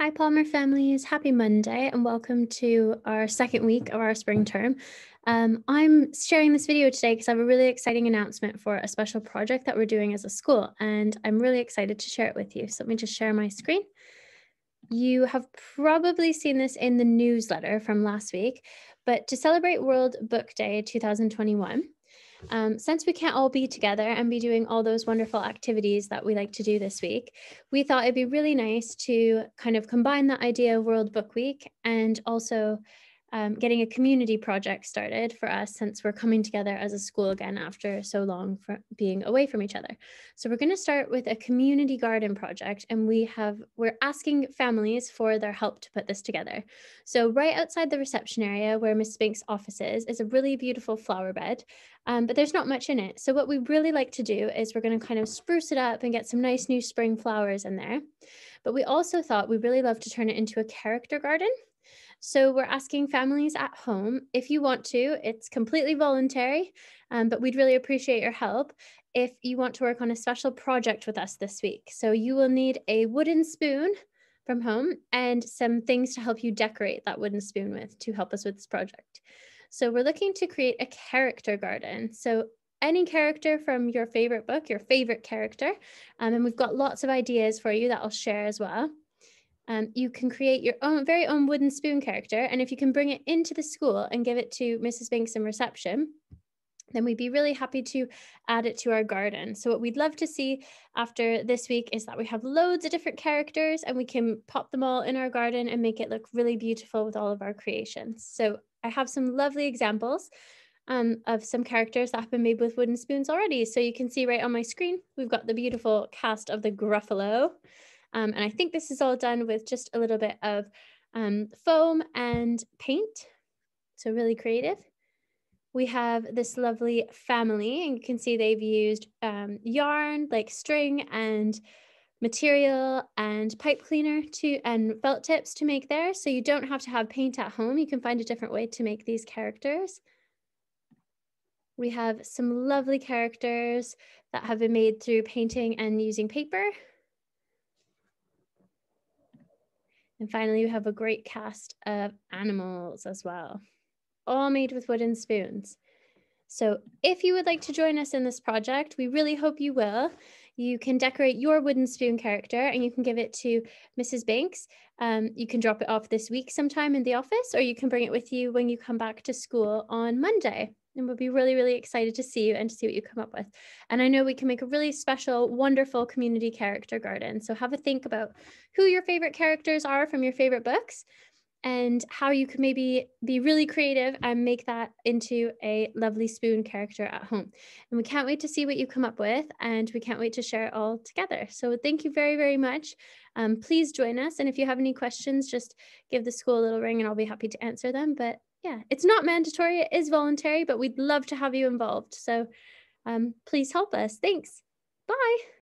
Hi, Palmer families. Happy Monday and welcome to our second week of our spring term. Um, I'm sharing this video today because I have a really exciting announcement for a special project that we're doing as a school, and I'm really excited to share it with you. So let me just share my screen. You have probably seen this in the newsletter from last week, but to celebrate World Book Day 2021, um, since we can't all be together and be doing all those wonderful activities that we like to do this week, we thought it'd be really nice to kind of combine the idea of World Book Week and also um, getting a community project started for us since we're coming together as a school again after so long for being away from each other. So we're going to start with a community garden project and we have we're asking families for their help to put this together. So right outside the reception area where Miss Spink's office is is a really beautiful flower bed. Um, but there's not much in it. So what we really like to do is we're going to kind of spruce it up and get some nice new spring flowers in there. But we also thought we'd really love to turn it into a character garden. So we're asking families at home if you want to, it's completely voluntary, um, but we'd really appreciate your help if you want to work on a special project with us this week. So you will need a wooden spoon from home and some things to help you decorate that wooden spoon with to help us with this project. So we're looking to create a character garden. So any character from your favorite book, your favorite character, um, and we've got lots of ideas for you that I'll share as well um, you can create your own very own wooden spoon character. And if you can bring it into the school and give it to Mrs. Binks in reception, then we'd be really happy to add it to our garden. So what we'd love to see after this week is that we have loads of different characters and we can pop them all in our garden and make it look really beautiful with all of our creations. So I have some lovely examples um, of some characters that have been made with wooden spoons already. So you can see right on my screen, we've got the beautiful cast of the Gruffalo. Um, and I think this is all done with just a little bit of um, foam and paint. So really creative. We have this lovely family and you can see they've used um, yarn like string and material and pipe cleaner to and felt tips to make there. So you don't have to have paint at home. You can find a different way to make these characters. We have some lovely characters that have been made through painting and using paper. And finally, we have a great cast of animals as well, all made with wooden spoons. So if you would like to join us in this project, we really hope you will. You can decorate your wooden spoon character and you can give it to Mrs. Banks. Um, you can drop it off this week sometime in the office, or you can bring it with you when you come back to school on Monday and we'll be really, really excited to see you and to see what you come up with. And I know we can make a really special, wonderful community character garden. So have a think about who your favorite characters are from your favorite books and how you could maybe be really creative and make that into a lovely spoon character at home. And we can't wait to see what you come up with and we can't wait to share it all together. So thank you very, very much. Um, please join us. And if you have any questions, just give the school a little ring and I'll be happy to answer them. But yeah, it's not mandatory, it is voluntary, but we'd love to have you involved. So um, please help us. Thanks. Bye.